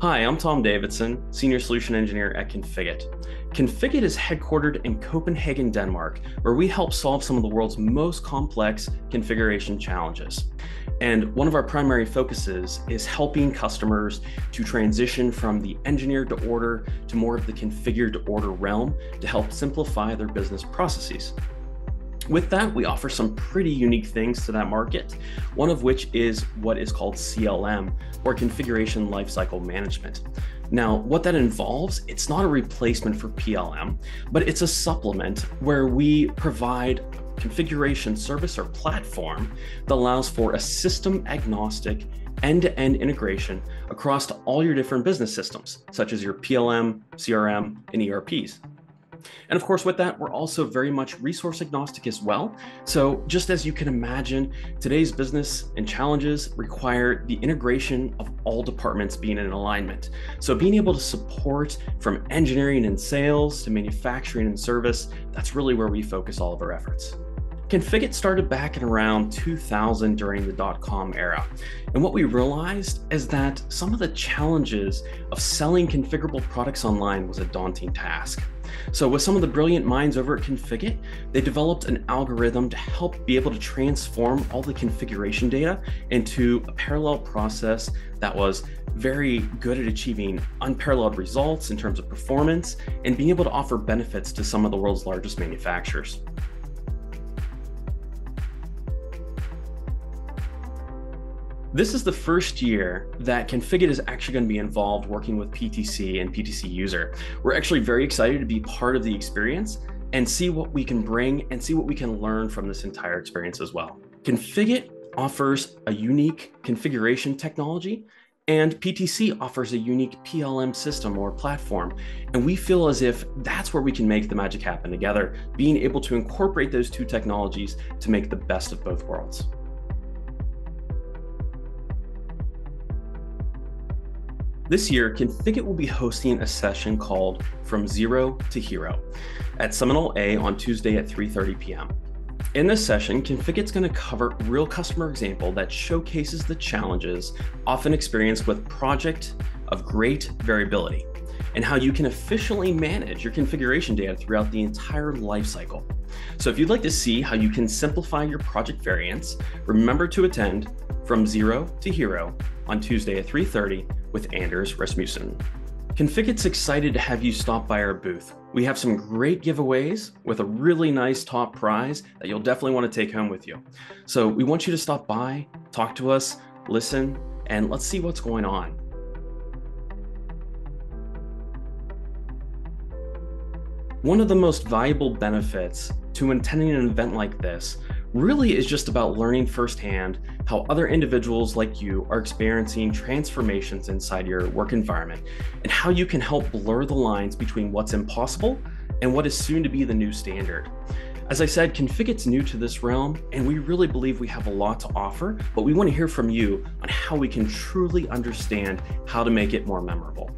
Hi, I'm Tom Davidson, Senior Solution Engineer at Configit. Configit is headquartered in Copenhagen, Denmark, where we help solve some of the world's most complex configuration challenges. And one of our primary focuses is helping customers to transition from the engineered to order to more of the configured to order realm to help simplify their business processes. With that, we offer some pretty unique things to that market, one of which is what is called CLM, or Configuration Lifecycle Management. Now, what that involves, it's not a replacement for PLM, but it's a supplement where we provide configuration service or platform that allows for a system agnostic end-to-end integration across all your different business systems, such as your PLM, CRM, and ERPs. And of course, with that, we're also very much resource agnostic as well. So just as you can imagine, today's business and challenges require the integration of all departments being in alignment. So being able to support from engineering and sales to manufacturing and service, that's really where we focus all of our efforts. Configit started back in around 2000 during the dot com era. And what we realized is that some of the challenges of selling configurable products online was a daunting task. So, with some of the brilliant minds over at Configit, they developed an algorithm to help be able to transform all the configuration data into a parallel process that was very good at achieving unparalleled results in terms of performance and being able to offer benefits to some of the world's largest manufacturers. This is the first year that Configit is actually going to be involved working with PTC and PTC user. We're actually very excited to be part of the experience and see what we can bring and see what we can learn from this entire experience as well. Configit offers a unique configuration technology and PTC offers a unique PLM system or platform. And we feel as if that's where we can make the magic happen together, being able to incorporate those two technologies to make the best of both worlds. This year, Configit will be hosting a session called From Zero to Hero at Seminole A on Tuesday at 3.30 p.m. In this session, Configit's going to cover real customer example that showcases the challenges often experienced with project of great variability and how you can efficiently manage your configuration data throughout the entire lifecycle. So if you'd like to see how you can simplify your project variants, remember to attend From Zero to Hero on Tuesday at 3.30 with Anders Rasmussen. Configit's excited to have you stop by our booth. We have some great giveaways with a really nice top prize that you'll definitely want to take home with you. So we want you to stop by, talk to us, listen, and let's see what's going on. One of the most valuable benefits to attending an event like this really is just about learning firsthand how other individuals like you are experiencing transformations inside your work environment and how you can help blur the lines between what's impossible and what is soon to be the new standard. As I said, Configit's new to this realm, and we really believe we have a lot to offer, but we want to hear from you on how we can truly understand how to make it more memorable.